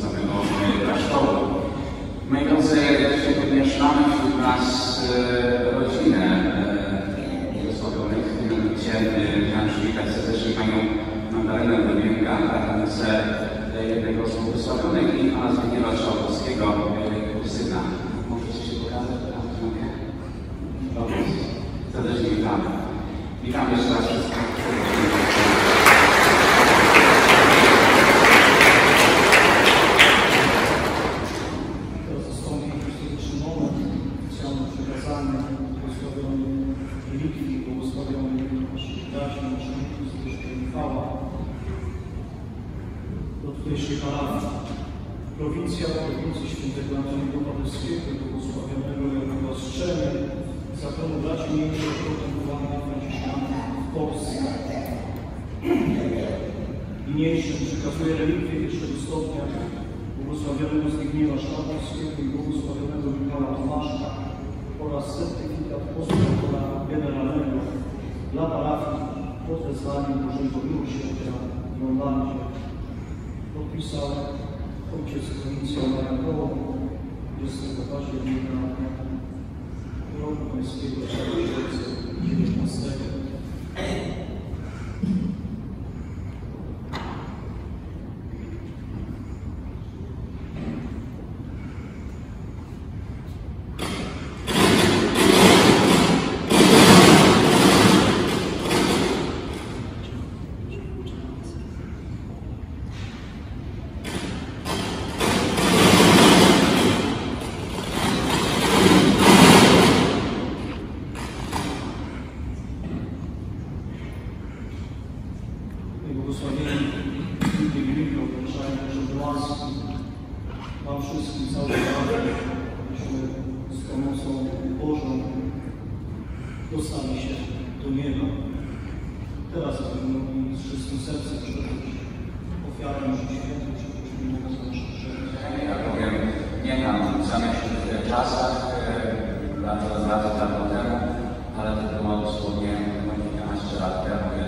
kacznicy do samego klasztoru. Moi drodzy, mamy wśród nas e, rodzinę e, błogosławionych, mianowicie e, chciałem przywitać serdecznie Panią Magdalenę Domienka, radnicę e, jednego z błogosławionych i Pana Zbigniewa Trzałkowskiego, e, syna. Możecie się pokazać? Dobrze. Serdecznie witamy. Witam jeszcze raz wszystkich. Tutejszej parafii. Prowincja prowincji świętego Antoniego Pawełskiego, błogosławionego jako ostrzenie zakonu braci mniejszych potęgowanych Franciszkanów w Polsce. Niniejszym przekazuje relikwie pierwszego stopnia błogosławionego Zbigniewa Szlachowskiego i błogosławionego Michała Tomaszka oraz certyfikat postulowana generalnego dla parafii pod wezwaniem Bożego Miłosierdzia w Londynie. Podpisał ojciec prowincjał Marakowo 20 października roku pańskiego 2019. ustami się do nieba. Teraz, aby mógł z czystym sercem przychodzić ofiarę życia świętym, przepuszczeniu nas nasze grzechy. Ja powiem, nie mam zamyśleń w tych czasach, e, lata, lata temu, ale to było dosłownie 15 lat temu.